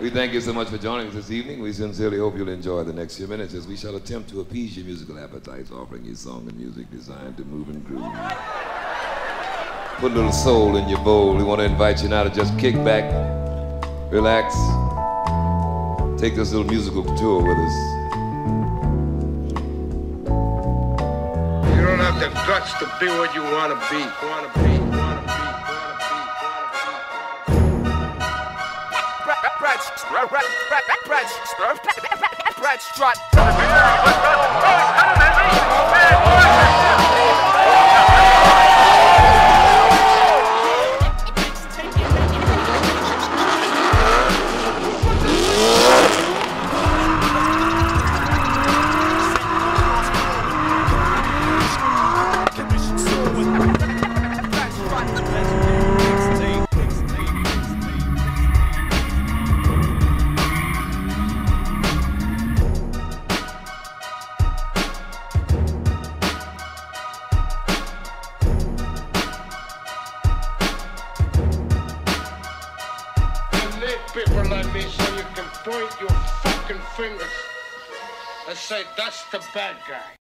We thank you so much for joining us this evening. We sincerely hope you'll enjoy the next few minutes as we shall attempt to appease your musical appetites, offering you song and music designed to move and groove. Put a little soul in your bowl. We want to invite you now to just kick back, relax, take this little musical tour with us. You don't have the guts to be what you want to be. You people like me so you can point your fucking fingers and say, that's the bad guy.